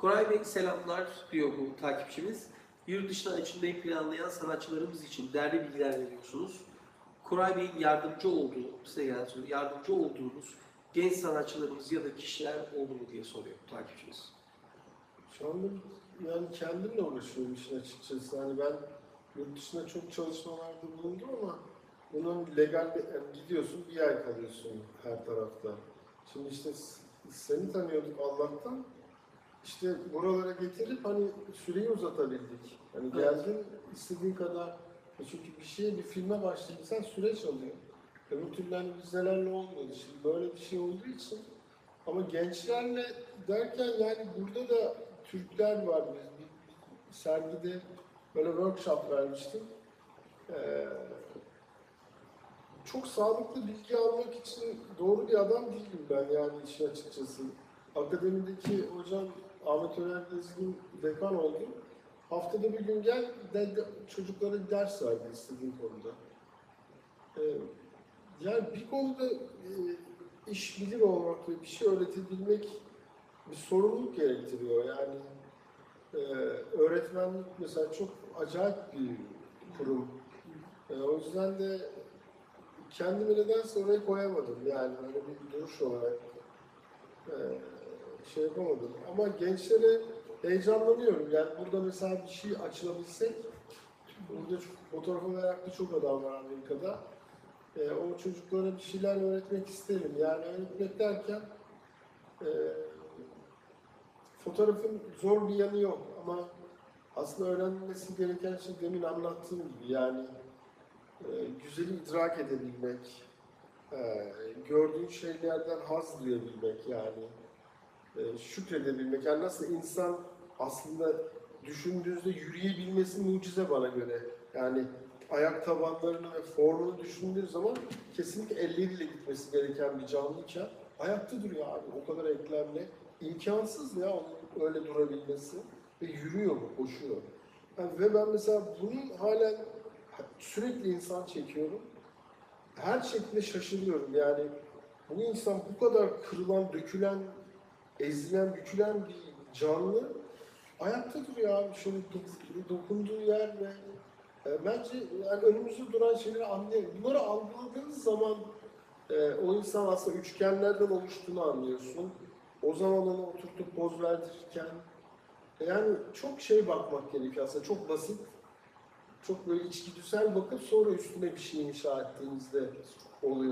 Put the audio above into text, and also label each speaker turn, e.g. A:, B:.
A: Koray Bey selamlar diyor bu takipçimiz. Yurt dışına açılmayı planlayan sanatçılarımız için değerli bilgiler veriyorsunuz. Koray Bey'in yardımcı olduğu, size soru, yardımcı olduğunuz genç sanatçılarımız ya da kişiler oldu mu diye soruyor takipçimiz.
B: Şu anda yani kendimle uğraşıyorum işin açıkçası. Hani ben yurt dışında çok çalışmalarda bulundum ama bunun legal yani gidiyorsun bir ay kalıyorsun her tarafta. Şimdi işte seni tanıyorduk Allah'tan. İşte buralara getirip hani süreyi uzatabildik. Hani geldin istediğin kadar E çünkü bir şeye bir filme başladıysan süreç alıyor. Öbür türlü hani vizelerle olmuyor. Şimdi böyle bir şey olduğu için ama gençlerle derken yani burada da Türkler var. Biz bir sergide böyle workshop vermiştim. Ee, çok sağlıklı bilgi almak için doğru bir adam değilim ben yani işin açıkçası. Akademideki hocam Ahmet Öner Gezgin dekan oldu. Haftada bir gün gel de, de- çocuklara ders verdi istediğin konuda. Ee, yani bir konuda e, iş bilir olmak ve bir şey öğretebilmek bir sorumluluk gerektiriyor. Yani e, öğretmenlik mesela çok acayip bir kurum. E, o yüzden de kendimi nedense oraya koyamadım. Yani öyle bir duruş olarak e, şey yapamadım. Ama gençlere heyecanlanıyorum. Yani burada mesela bir şey açılabilsek, burada çok, fotoğrafa meraklı çok adam var Amerika'da. E, o çocuklara bir şeyler öğretmek isterim. Yani öğretmek derken e, fotoğrafın zor bir yanı yok ama aslında öğrenilmesi gereken şey demin anlattığım gibi yani e, güzeli idrak edebilmek, e, gördüğün şeylerden haz duyabilmek yani şükredebilmek. Yani nasıl insan aslında düşündüğünüzde yürüyebilmesi mucize bana göre. Yani ayak tabanlarını ve formunu düşündüğün zaman kesinlikle elleriyle gitmesi gereken bir canlıyken ayakta duruyor abi o kadar eklemle. imkansız ya onun öyle durabilmesi ve yürüyor koşuyor. Yani ve ben mesela bunun halen sürekli insan çekiyorum. Her şekilde şaşırıyorum yani bu insan bu kadar kırılan, dökülen, ezilen, bükülen bir canlı ayakta duruyor abi. Şöyle do- dokunduğu yer ve e, bence yani önümüzde duran şeyleri anlayalım. Bunları algıladığınız zaman e, o insan aslında üçgenlerden oluştuğunu anlıyorsun. O zaman ona oturtup poz verdirirken e, yani çok şey bakmak gerekiyor aslında. Çok basit, çok böyle içgüdüsel bakıp sonra üstüne bir şey inşa ettiğinizde oluyor.